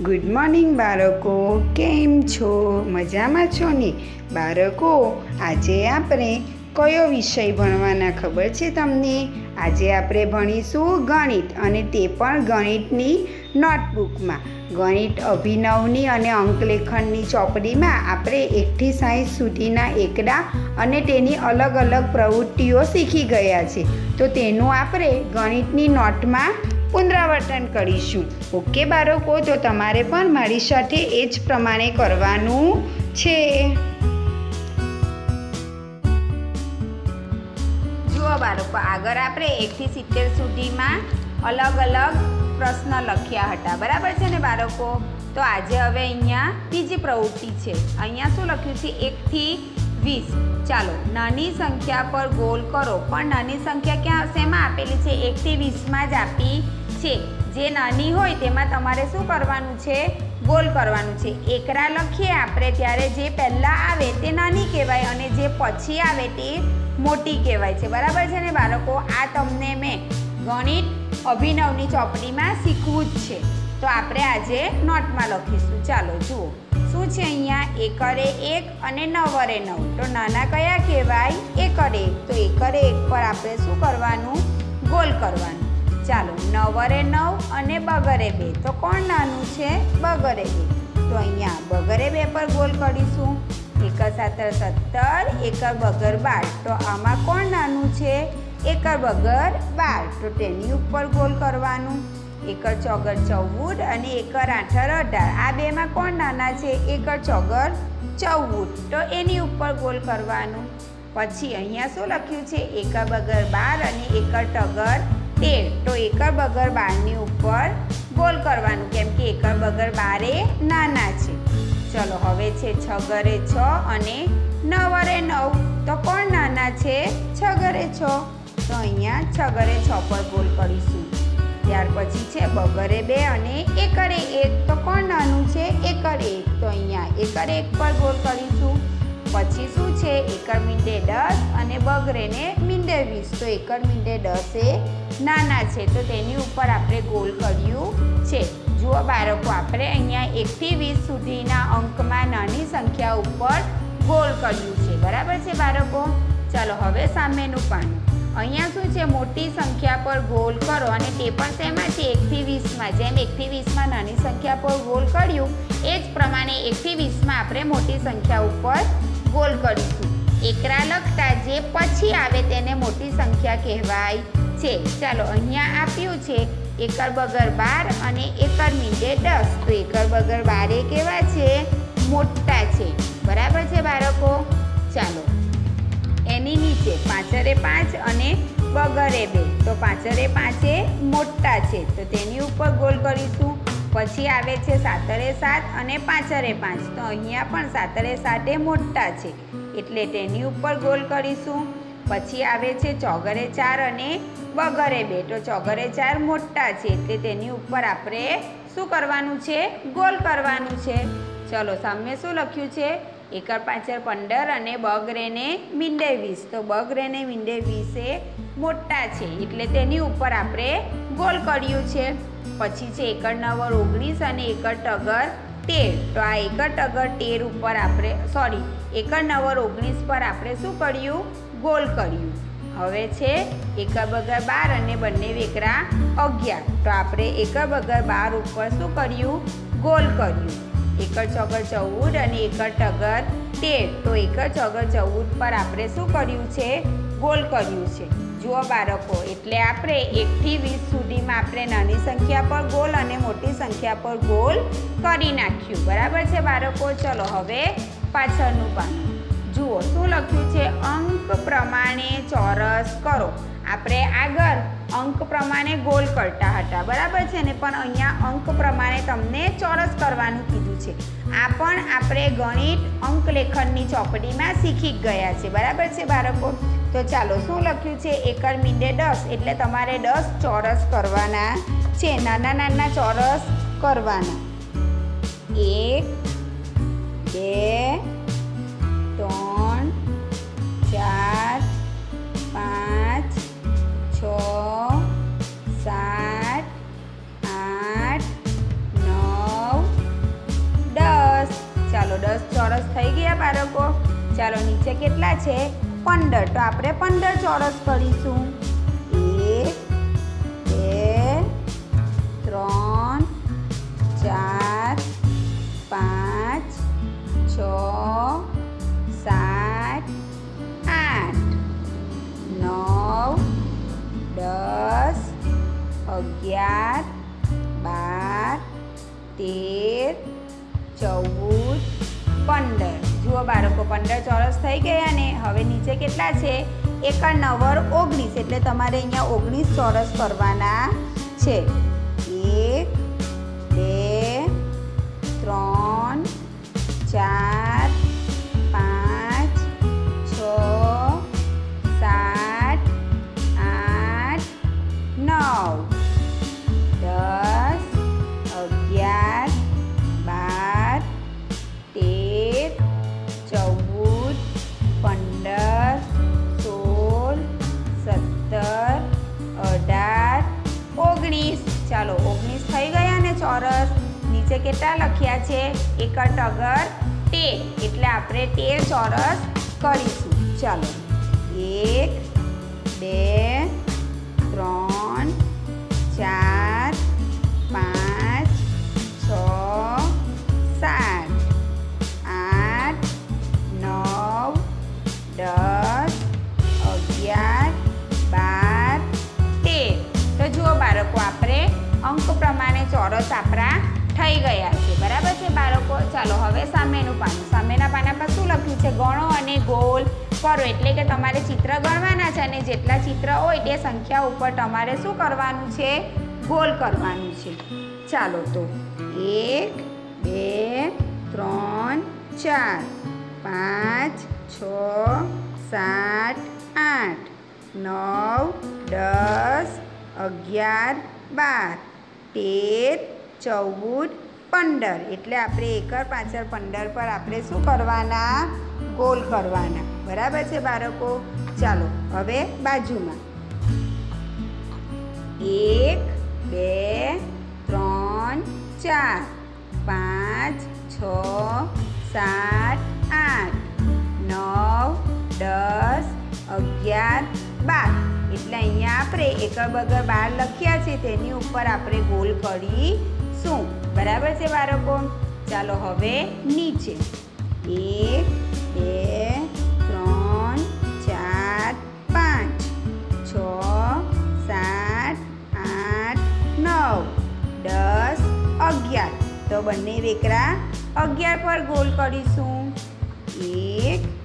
Good morning બાળકો. કેમ છો? મજામાં છો ને? બાળકો, આજે આપણે કયો વિષય ભણવાના ખબર છે તમને? આજે આપણે ભણીશું ગણિત અને તે પણ ગણિતની નોટબુકમાં. ગણિત અભિનવની અને અંકલેખનની ચોપડીમાં આપણે એકથી સાહીઠ સુધીના એકડા અને તેની અલગ અલગ પ્રવૃત્તિઓ શીખી ગયા છે. તો તેનું આપણે ગણિતની નોટમાં પુનરાવર્તન કરીશું. ઓકે બાળકો, તો તમારે પણ મારી સાથે એ જ પ્રમાણે કરવાનું છે. જુઓ બાળકો, આગળ આપણે એકથી સિત્તેર સુધીમાં અલગ અલગ પ્રશ્ન લખ્યા હતા. બરાબર છે ને બાળકો? તો આજે હવે અહીંયા બીજી પ્રવૃત્તિ છે. અહીંયા શું લખ્યું છે? એકથી વીસ. ચાલો, નાની સંખ્યા પર ગોલ કરો. પણ નાની સંખ્યા ક્યાં, શેમાં આપેલી છે? એકથી વીસમાં જ આપી છે. જે નાની હોય તેમાં તમારે શું કરવાનું છે? ગોલ કરવાનું છે. એકરા લખીએ આપણે ત્યારે જે પહેલાં આવે તે નાની કહેવાય અને જે પછી આવે તે મોટી કહેવાય છે. બરાબર છે ને બાળકો? આ તમને મેં ગણિત અભિનવની ચોપડીમાં શીખવું જ છે. તો આપણે આજે નોટમાં લખીશું. ચાલો જુઓ. શું છે અહીંયા? એકરે એક અને નવરે નવ. તો નાના કયા કહેવાય? એકરે એક. તો એકરે એક પર આપણે શું કરવાનું? ગોલ કરવાનું. ચાલો, નવરે નવ અને બગરે બે. તો કોણ નાનું છે? બગરે બે. તો અહીંયા બગરે બે પર ગોલ કરીશું. એક સાતર સત્તર એકર બગર બાર. તો આમાં કોણ નાનું છે? એકર બગર બાર. તો તેની ઉપર ગોલ કરવાનું. એકર ચોગર ચૌદ અને એકર આઠર અઢાર. આ બેમાં કોણ નાના છે? એકર ચોગર ચૌદ. તો એની ઉપર ગોલ કરવાનું. પછી અહીંયા શું લખ્યું છે? એકર બગર બાર અને એકર ટગર તેર તો એકર બગર બારની ઉપર ગોલ કરવાનું, કેમ કે એકર બગર બારે નાના છે. ચલો, હવે છે છગરે છ અને નવરે નવ. તો કોણ નાના છે? છગરે છ. તો અહીંયા છગરે છ પર ગોલ કરીશું. ત્યાર પછી છે બગરે બે અને એકરે એક. તો કોણ નાનું છે? એકર એક. તો અહીંયા એકર એક પર ગોલ કરીશું. પછી શું છે? એકર મીંડે દસ અને બગરેને મીંડે વીસ. તો એકર મીંડે દસ એ નાના છે. તો તેની ઉપર આપણે ગોલ કર્યું છે. જુઓ બાળકો, આપણે અહીંયા એકથી વીસ સુધીના અંકમાં નાની સંખ્યા ઉપર ગોલ કર્યું છે. બરાબર છે બાળકો? ચાલો હવે સામેનું પાનું. અહીંયા શું છે? મોટી સંખ્યા પર ગોલ કરો અને તે પણ તેમાં છે? એકથી વીસમાં. જેમ એકથી વીસમાં નાની સંખ્યા પર ગોલ કર્યું, એ જ પ્રમાણે એકથી વીસમાં આપણે મોટી સંખ્યા ઉપર ગોલ કરીશું એકરા લખતા જે પછી આવે તેને મોટી સંખ્યા કહેવાય છે. ચાલો અહીંયા આપ્યું છે, એકર બગર બાર અને એકર મીંડે દસ. તો એકર બગર બારે કેવા છે? મોટા છે. બરાબર છે બાળકો? ચાલો. એની નીચે પાંચરે પાંચ અને બગરે બે. તો પાંચરે પાંચે મોટા છે. તો તેની ઉપર ગોલ કરીશું. પછી આવે છે સાતરે સાત અને પાંચરે પાંચ. તો અહીંયા પણ સાતરે સાતે મોટા છે. એટલે તેની ઉપર ગોલ કરીશું. પછી આવે છે ચોગરે ચાર અને બગરે બે. તો ચોગરે ચાર મોટા છે. એટલે તેની ઉપર આપણે શું કરવાનું છે? ગોલ કરવાનું છે. ચલો સામે શું લખ્યું છે? એકર પાછળ પંદર અને બગરેને મીંડે વીસ તો બગરેને મીંડે વીસે મોટા છે. એટલે તેની ઉપર આપણે ગોલ કર્યું છે. પછી છે એકર નવર ઓગણીસ અને એકર ટગર તેર. તો આ એકર ટગર તેર ઉપર આપણે સોરી એકર નવર ઓગણીસ પર આપણે શું કર્યું? ગોલ કર્યું. હવે છે એકર બગર બાર અને બંને વેકરા અગિયાર. તો આપણે એકર બગર બાર ઉપર શું કર્યું? ગોલ કર્યું. એકર ચોગર ચૌદ અને એકર ટગર તેર. તો એકર ચોગર ચૌદ પર આપણે શું કર્યું છે? ગોલ કર્યું છે. જુઓ બાળકો, એટલે આપણે એકથી વીસ સુધીમાં આપણે નાની સંખ્યા પર ગોલ અને મોટી સંખ્યા પર ગોલ કરી નાખ્યું. બરાબર છે બાળકો? ચલો હવે પાછળનું પાનું. જુઓ, શું લખ્યું છે? અંક પ્રમાણે ચોરસ કરો. આપણે આગળ અંક પ્રમાણે ગોલ કરતા હતા. બરાબર છે ને? પણ અહીંયા અંક પ્રમાણે તમને ચોરસ કરવાનું કીધું છે. આ પણ આપણે ગણિત અંક લેખનની ચોપડીમાં શીખી ગયા છે. બરાબર છે બાળકો? તો ચાલો, શું લખ્યું છે? એકર મીંડે દસ. એટલે તમારે દસ ચોરસ કરવાના છે. નાના નાના ચોરસ કરવાના. એક, બે, ત્રણ, ચાર, પાંચ છ, સાત, આઠ, નવ, દસ. ચાલો, દસ ચોરસ થઈ ગયા બાળકો. ચાલો, નીચે કેટલા છે? પંદર. તો આપણે પંદર ચોરસ કરીશું. અગિયાર, બાર, તેર, ચૌદ, પંદર. જુઓ બાળકો, પંદર ચોરસ થઈ ગયા ને. હવે નીચે કેટલા છે? એકાણવર ઓગણીસ. એટલે તમારે અહીંયા ઓગણીસ ચોરસ કરવાના છે. એકર તે એટલે આપણે તે ચોરસ કરીશું. ચાલો. એક, બે, ત્રણ, ચાર, પાંચ, છ, સાત, આઠ, નવ, દસ, અગિયાર, બાર, તેર. તો જુઓ બાળકો, આપણે અંક પ્રમાણે ચોરસ આપણા થઈ ગયા છે. બરાબર છે બાળકો? ચાલો, હવે સામેનું પાનું. સામેના પાના પર શું લખ્યું છે? ગણો અને ગોલ કરો. એટલે કે તમારે ચિત્ર ગણવાના છે અને જેટલા ચિત્ર હોય તે સંખ્યા ઉપર તમારે શું કરવાનું છે? ગોલ કરવાનું છે. ચાલો તો. એક, બે, ત્રણ, ચાર. પાંચ, છ, સાત, આઠ, નવ, દસ, અગિયાર, બાર, તેર ચૌદ પંદર. એટલે આપણે એકર પાછળ પંદર પર આપણે શું કરવાના? ગોલ કરવાના. બરાબર છે બાળકો? ચાલો, હવે બાજુમાં. એક, બે, ત્રણ, ચાર, પાંચ, છ, સાત, આઠ, નવ, દસ, અગિયાર, બાર. એટલે અહીંયા આપણે એકર બગર બાર લખ્યા છે. તેની ઉપર આપણે ગોલ કરીશું બરાબર છે બાળકો? ચાલો હવે નીચે. એક, બે, ત્રણ, ચાર, પાંચ, છ, સાત, આઠ, નવ, દસ, અગિયાર. તો બંને વેકરા અગિયાર પર ગોલ કરીશું. એક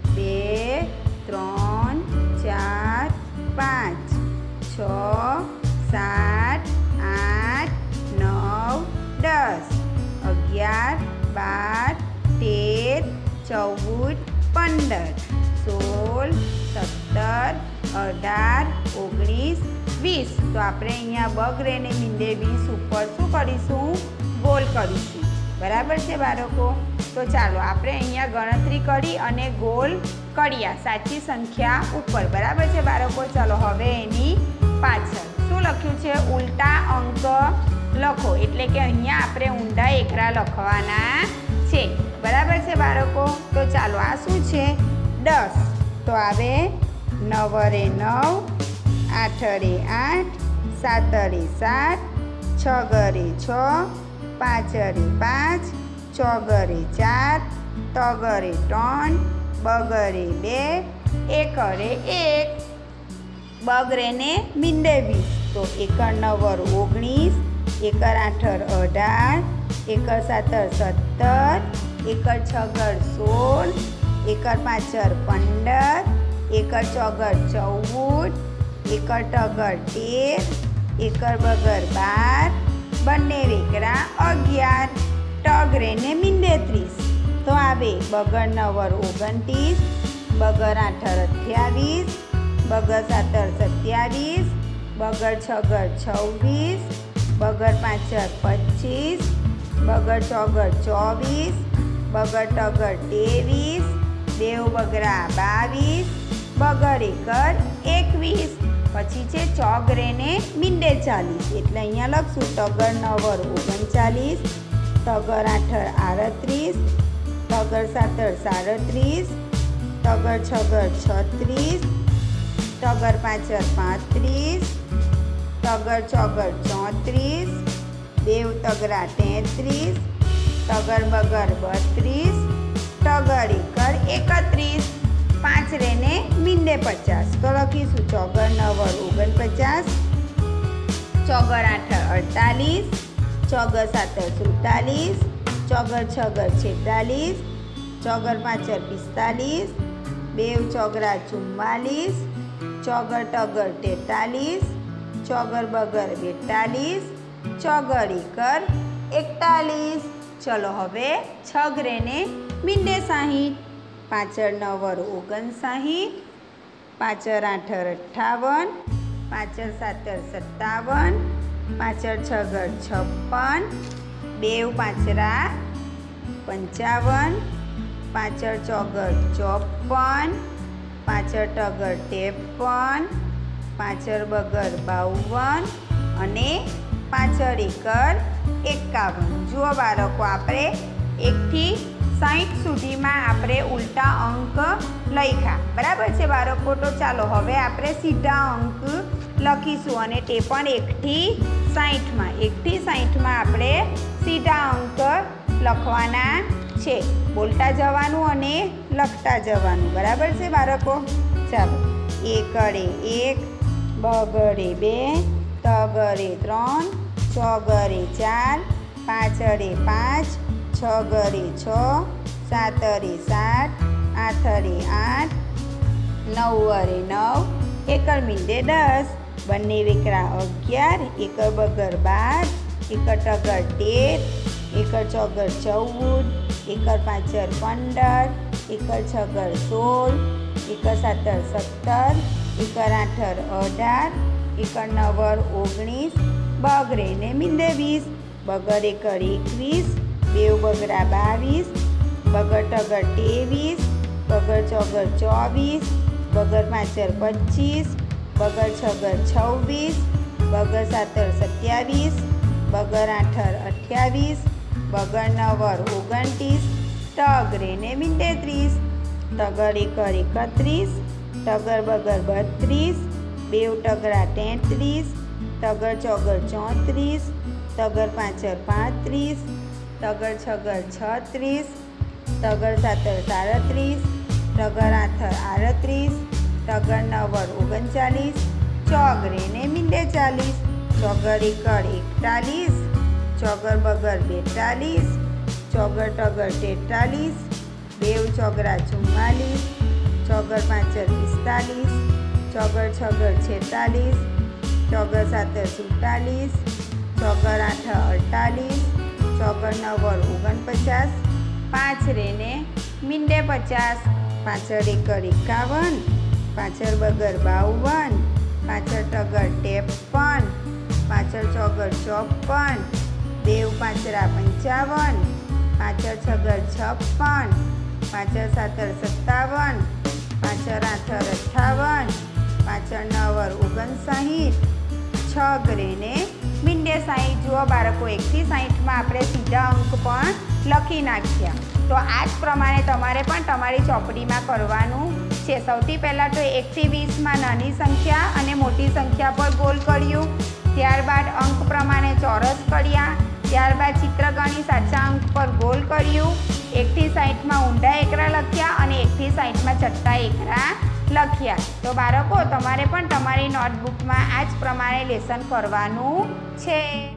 અઢાર, ઓગણીસ, વીસ. તો આપણે અહીંયા બગરેને મીંડે વીસ ઉપર શું કરીશું? ગોલ કરીશું. બરાબર છે બાળકો? તો ચાલો, આપણે અહીંયા ગણતરી કરી અને ગોલ કર્યા. સાચી સંખ્યા ઉપર. બરાબર છે બાળકો? ચાલો, હવે એની પાછળ. શું લખ્યું છે? ઉલટા અંક લખો. એટલે કે અહીંયા આપણે ઊંડા એકરા લખવાના છે. બરાબર છે બાળકો? તો ચાલો, આ શું છે? દસ. તો આવે નવરે નવ, આઠરે આઠ, સાતરે સાત, છગરે છ, પાંચરે પાંચ, ચોગરે ચાર, તગરે ત્રણ, બગરે બે, એકરે એક. બગરેને મીંડે વીસ તો એકર નવર ઓગણીસ, એકર આઠર અઢાર, એકર સાતર સત્તર, એકર છગર સોળ, એકર પાછળ પંદર એકર ચોગર ચૌદ, એકર ટગર તેર, એકર બગર બાર, બંને વેકરા અગિયાર, ટગરે ને મીંડે ત્રીસ. તો આવે બગર નવર ઓગણત્રીસ, બગર આઠર અઠ્યાવીસ, બગર સાતર સત્યાવીસ, બગર છગર છવ્વીસ, બગર પાછળ પચીસ, બગર ચોગર ચોવીસ, બગર ટગર ત્રેવીસ દેવ બગરા બાવીસ બગર એકર એકવીસ. પછી છે ચોગરે ને મીંડે ચાલીસ. એટલે અહીંયા લખશું ટગર નવર ઓગણચાલીસ તગર આઠર આડત્રીસ તગર સાતર સાડત્રીસ તગર છગર છત્રીસ તગર પાછળ પાંત્રીસ તગર ચોગર ચોત્રીસ, દેવ તગરા તેત્રીસ તગર બગર બત્રીસ તગર એકર એકત્રીસ. પચાસ તો લખીશું ચોગર નવર ઓગણપચાસ ચોગર આઠ અડતાલીસ ચોગર સાતર સુડતાલીસ ચોગર છગર છેતાલીસ ચોગર પાછળ પિસ્તાલીસ બેવ ચોગરા ચુમ્માલીસ ચોગર ટગર તેતાલીસ ચોગર બગર બેતાલીસ ચોગર એકર એકતાલીસ. ચલો હવે છગરેને મીંડે સાહીઠ પાછળ નવર ઓગણસાહીઠ પાછળ આઠર અઠ્ઠાવન પાછળ સાતર સત્તાવન પાછળ છગર છપ્પન બેવ પાછરા પંચાવન પાછળ ચોગર ચોપન પાછળ ટગર ત્રેપન પાછળ બગર બાવન અને પાછળ એકર એકાવન. જુઓ બાળકો, આપણે એકથી સાઠ સુધીમાં આપણે ઉલટા અંક લખ્યા. બરાબર છે બાળકો? તો ચાલો હવે આપણે સીધા અંક લખીશું અને તે પણ એકથી સાઠમાં એકથી સાઠમાં આપણે સીધા અંક લખવાના છે. બોલતા જવાનું અને લખતા જવાનું. બરાબર છે બાળકો? ચાલો. એકડે એક, બગડે બે, તગડે ત્રણ ચોગડે ચાર પાછળે પાંચ છગડે છ, સાતરે સાત આઠરે આઠ, નવરે નવ, એકર મીંડે દસ, બંને વેકરા અગિયાર, એકર બગર બાર, એકર ટગર તેર, એકર ચોગર ચૌદ, એકર પાછળ પંદર, એકર છગર સોળ, એકર સાતર સત્તર, એકર આઠર અઢાર, એકર નવર ઓગણીસ બગરે ને મીંડે વીસ, બગર એકર એકવીસ બેવ બગડા બાવીસ બગર ટગર ત્રેવીસ બગર ચોગર ચોવીસ બગર પાંચર પચીસ બગર છગર છવ્વીસ બગર સાતર સત્યાવીસ બગર આઠર અઠ્યાવીસ બગર નવર ઓગણત્રીસ ટગરે ને મીંડે ત્રીસ ટગર એકર એકત્રીસ ટગર બગર બત્રીસ બેવ ટગરા તેત્રીસ ટગર ચોગર ચોત્રીસ ટગર પાંચર પાંત્રીસ તગર છગર છત્રીસ, તગર સાતર સાડત્રીસ, તગર આઠર આડત્રીસ, તગર નવર ઓગણચાલીસ ચોગરે ને મીંડે ચાલીસ, ચોગર એકર એકતાલીસ, ચોગર બગર બેતાલીસ, ચોગર ટગર તેતાલીસ બેવ ચોગરા ચુમ્માલીસ, ચોગર પાંચર પિસ્તાલીસ, ચોગર છગર છેતાલીસ, ચોગર સાતર સુડતાલીસ, ચોગર આઠ અડતાલીસ ચોગર વર ઓગણપચાસ, પાંચ રેને, મીંડે પચાસ, પાછળ એકર એકાવન, પાછળ બગર બાવન, પાછળ ટગર ત્રેપન, પાછળ ચોગર ચોપન, દેવ પાછરા પંચાવન, પાછળ છગર છપ્પન, પાછળ સાતર સત્તાવન, પાછળ આથર અઠ્ઠાવન, પાછળ નવર ઓગણસાહીઠ, છ ગ્રેને મીંડે સાહીઠ જુઓ બાળકો, એકથી સાહીઠમાં આપણે સીધા અંક પણ લખી નાખ્યા તો આ જ પ્રમાણે તમારે પણ તમારી ચોપડીમાં કરવાનું છે. સૌથી પહેલાં તો એકથી વીસમાં નાની સંખ્યા અને મોટી સંખ્યા પર ગોલ કર્યું. ત્યારબાદ અંક પ્રમાણે ચોરસ કર્યા. ત્યારબાદ ચિત્રગણી સાચા અંક પર ગોલ કર્યું. એકથી સાઠમાં ઊંડા એકરા લખ્યા અને એકથી સાહીઠમાં ચટ્ટા એકરા લખ્યા. તો બાળકો તમારે પણ તમારી નોટબુકમાં આ જ પ્રમાણે લેસન કરવાનું છે.